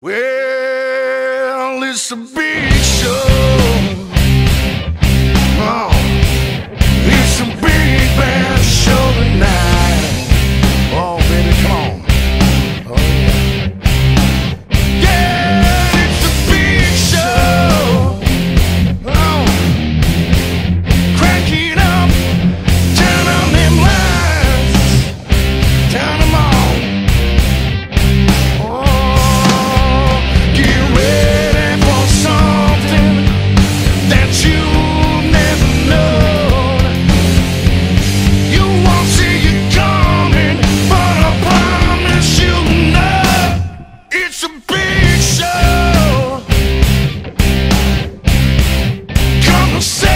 Well, it's a big show. Come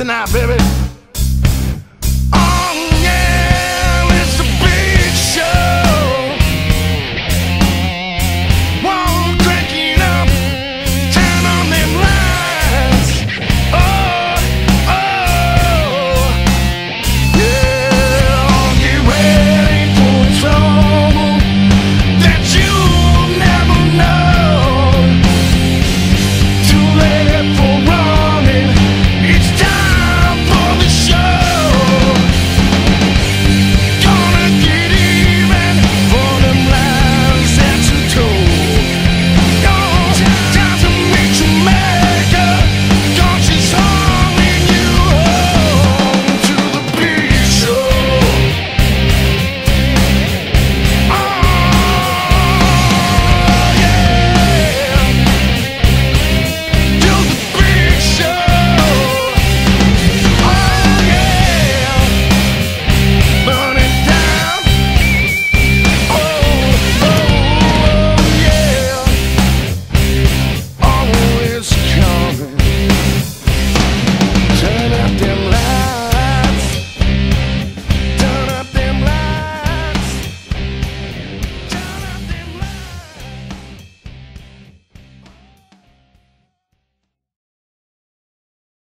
tonight, baby.